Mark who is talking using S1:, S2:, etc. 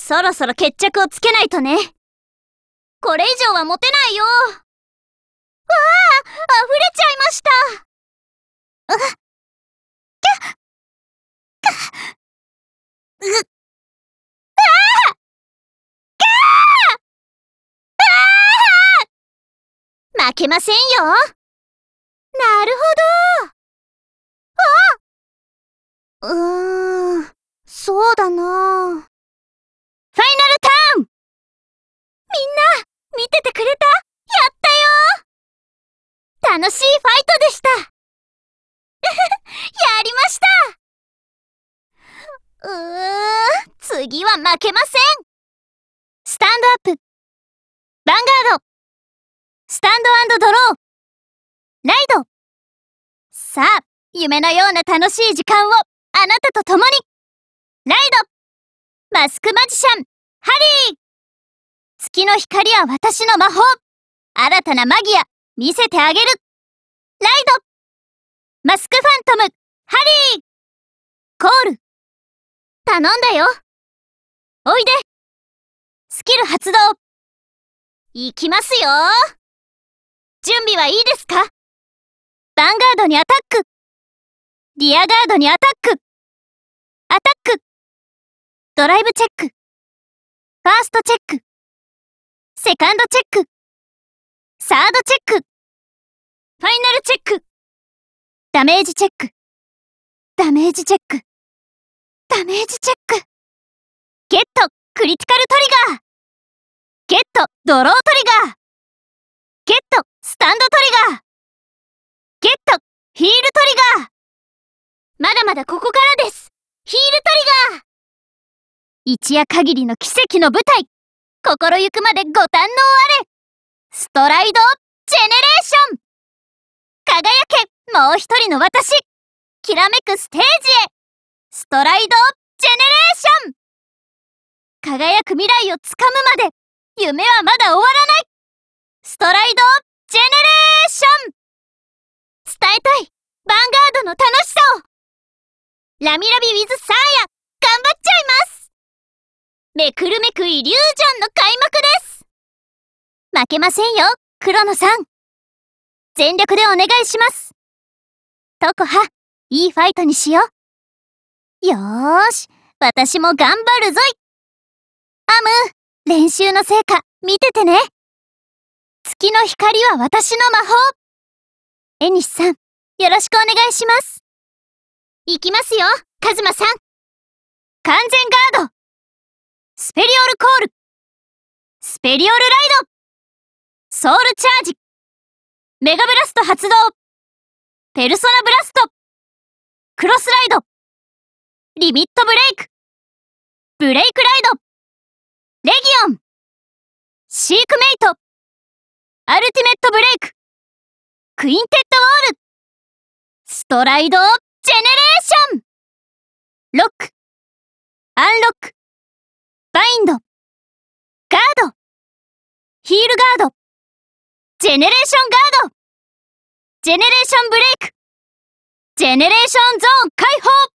S1: そろそろ決着をつけないとね。これ以上は持てないよ。わあ、溢れちゃいました。うっ、きゃ、か、う、ああああ負けませんよ。なるほど。あうーん、そうだな。ファイナルターン！みんな、見ててくれた？やったよ！楽しいファイトでした！やりました！うー、次は負けません！スタンドアップ！ヴァンガード！スタンドドロー！ライド！さあ、夢のような楽しい時間をあなたと共に！ライド！マスクマジシャン、ハリー月の光は私の魔法。新たなマギア、見せてあげる。ライド。マスクファントム、ハリー。コール。頼んだよ。おいで。スキル発動。いきますよ。準備はいいですか？ヴァンガードにアタック。リアガードにアタック。アタック。ドライブチェック。ファーストチェック。セカンドチェック。サードチェック。ファイナルチェック。ダメージチェック。ダメージチェック。ダメージチェック。ゲットクリティカルトリガー。ゲットドロートリガー。ゲットスタンドトリガー。ゲットヒールトリガー。まだまだここからです。ヒールトリガー。一夜限りの奇跡の舞台。心ゆくまでご堪能あれ。ストライドジェネレーション。輝けもう一人の私。きらめくステージへ。ストライドジェネレーション。輝く未来をつかむまで。夢はまだ終わらない。ストライドジェネレーション。伝えたい。ヴァンガードの楽しさを。ラミラビウィズサーヤ。頑張っちゃいます。めくるめくイリュージョンの開幕です。負けませんよ、黒野さん。全力でお願いします。トコハ、いいファイトにしよう。よーし、私も頑張るぞい。アム、練習の成果、見ててね。月の光は私の魔法。エニシさん、よろしくお願いします。いきますよ、カズマさん。完全ガード。スペリオルコール。スペリオルライド。ソウルチャージ。メガブラスト発動。ペルソナブラスト。クロスライド。リミットブレイク。ブレイクライド。レギオン。シークメイト。アルティメットブレイク。クインテットウォール。ストライドジェネレーション。ロック。アンロック。バインド。ガード。ヒールガード。ジェネレーションガード。ジェネレーションブレイク。ジェネレーションゾーン解放。